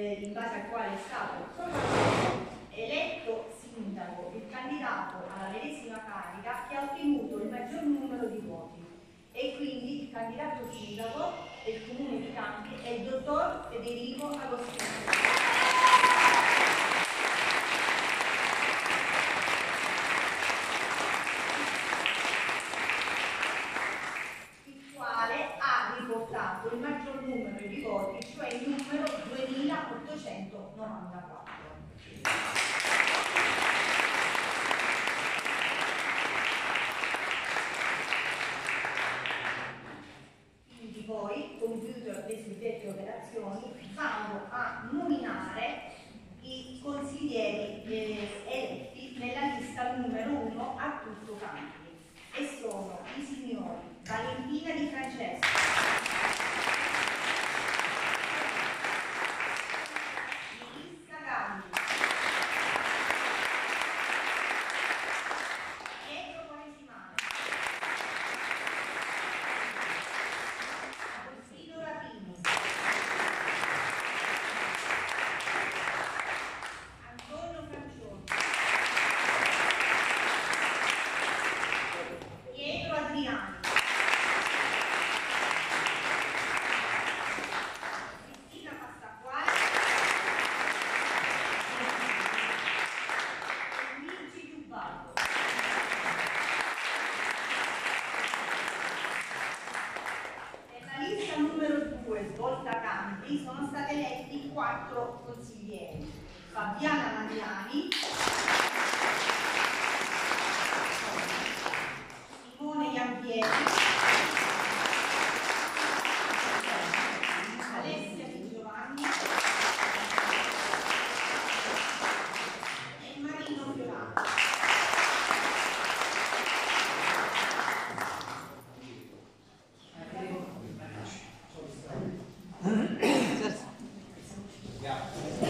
eh, in base al quale è stato eletto sindaco il candidato alla medesima carica che ha ottenuto il maggior numero di voti e quindi il candidato sindaco del comune di Campi è il dottor Federico Agostino. il maggior numero di voti, cioè il numero 2894. Quindi poi, compiute le suddette operazioni, vanno a nominare i consiglieri eh, eletti nella lista numero 1 a 2, svolta Campi, sono stati eletti quattro consiglieri. Fabiana Mariani, Yeah.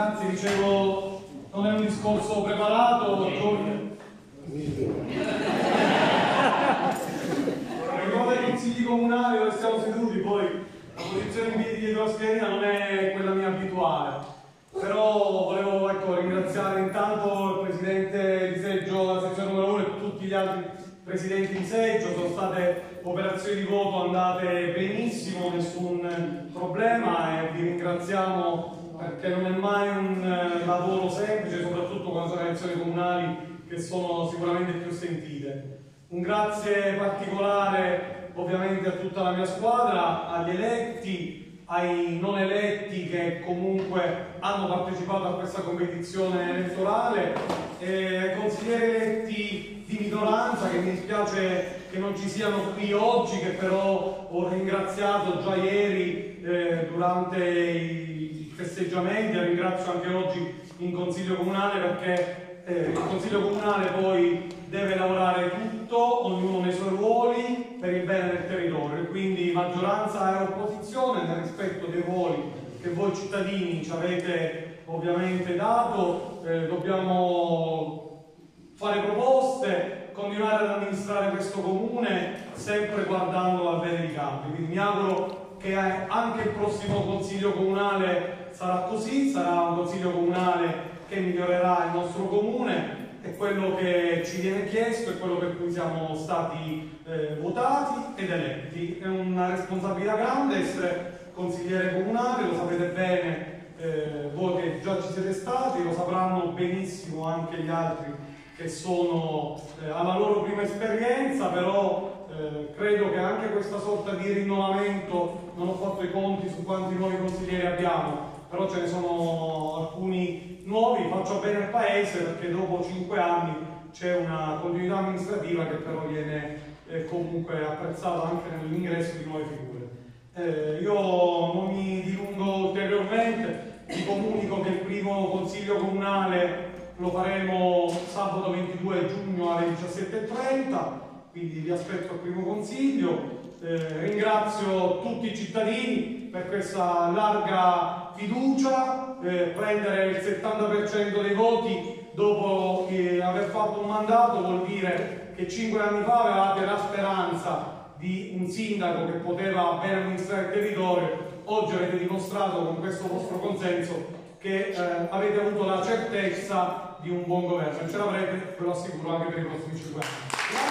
Grazie, dicevo, non è un discorso preparato, Giorgio. Ricordo ai consigli comunali dove stiamo seduti, poi la posizione in piedi dietro la schiena non è quella mia abituale. Però volevo ecco, ringraziare intanto il presidente di seggio della sezione numero 1 e tutti gli altri presidenti di seggio, sono state operazioni di voto andate benissimo, nessun problema e vi ringraziamo perché non è mai un eh, lavoro semplice, soprattutto quando sono elezioni comunali che sono sicuramente più sentite. Un grazie particolare ovviamente a tutta la mia squadra, agli eletti, ai non eletti che comunque hanno partecipato a questa competizione elettorale, ai consiglieri eletti di minoranza che mi dispiace che non ci siano qui oggi, che però ho ringraziato già ieri eh, durante i festeggiamenti, ringrazio anche oggi in Consiglio Comunale perché eh, il Consiglio Comunale poi deve lavorare tutto, ognuno nei suoi ruoli per il bene del territorio quindi maggioranza e opposizione nel rispetto dei ruoli che voi cittadini ci avete ovviamente dato, eh, dobbiamo fare proposte, continuare ad amministrare questo comune sempre guardando al bene di Campi. Quindi mi auguro che anche il prossimo consiglio comunale sarà così, sarà un consiglio comunale che migliorerà il nostro comune è quello che ci viene chiesto, è quello per cui siamo stati eh, votati ed eletti. È una responsabilità grande essere consigliere comunale, lo sapete bene eh, voi che già ci siete stati, lo sapranno benissimo anche gli altri che sono eh, alla loro prima esperienza, però eh, credo che anche questa sorta di rinnovamento, non ho fatto i conti su quanti nuovi consiglieri abbiamo, però ce ne sono alcuni nuovi, faccio bene al Paese perché dopo cinque anni c'è una continuità amministrativa che però viene eh, comunque apprezzata anche nell'ingresso di nuove figure. Eh, io non mi dilungo ulteriormente, vi comunico che il primo consiglio comunale lo faremo sabato 22 giugno alle 17.30, quindi vi aspetto al primo consiglio. Eh, ringrazio tutti i cittadini per questa larga fiducia, eh, prendere il 70% dei voti dopo eh, aver fatto un mandato vuol dire che 5 anni fa avevate la speranza di un sindaco che poteva ben amministrare il territorio, oggi avete dimostrato con questo vostro consenso che eh, avete avuto la certezza di un buon governo e ce l'avrete, ve lo assicuro, anche per i prossimi 5 anni.